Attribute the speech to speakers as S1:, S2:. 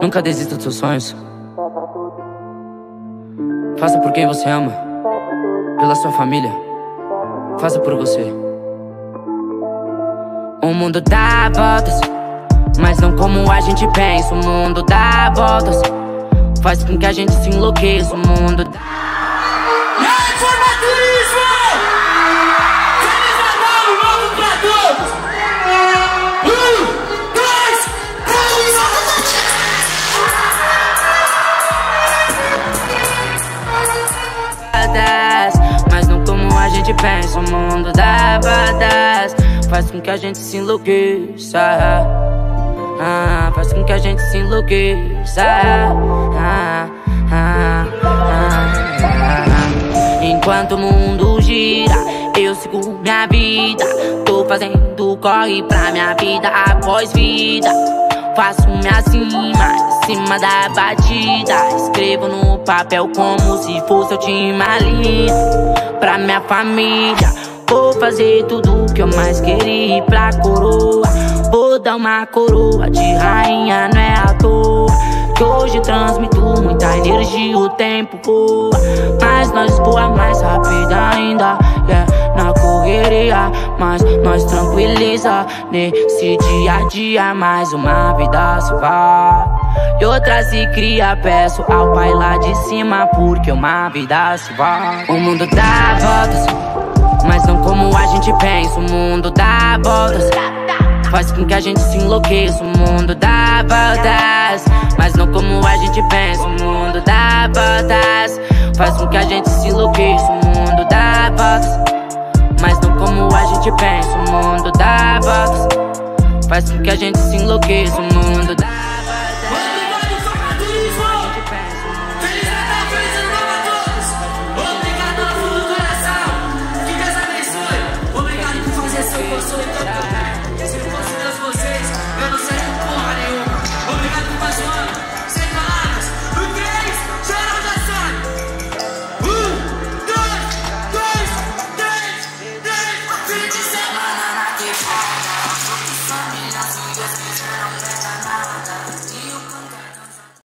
S1: Nunca desista dos seus sonhos. Faça por quem você ama, pela sua família. Faça por você. O mundo dá voltas, mas não como a gente pensa. O mundo dá voltas, faz com que a gente se enlouqueça. O mundo dá. Mas não como a gente pensa, o mundo dá vadas Faz com que a gente se enlouqueça. Ah, Faz com que a gente se enlouqueça. Ah, ah, Enquanto o mundo gira, eu sigo minha vida. Tô fazendo corre pra minha vida após vida. Faço minha cima, da batida. Escrevo no papel como se fosse tinha uma linha Pra minha família Vou fazer tudo que eu mais queria pra coroa. Vou dar uma coroa de rainha, não é à toa. Que hoje transmito muita energia, o tempo voa. Mas nós voa mais rápido ainda, yeah na correria, mas nós tranquiliza nesse dia a dia. Mais uma vida se vai e outra se cria. Peço ao pai lá de cima, porque uma vida se vai. O mundo dá voltas, mas não como a gente pensa. O mundo dá voltas. Faz com que a gente se enlouqueça. O mundo dá voltas, mas não como a gente pensa. O mundo dá voltas, faz com que a gente se enlouqueça. O mundo dá voltas gente pensa, o mundo dá voltas Faz com que a gente se enlouqueça, o mundo dá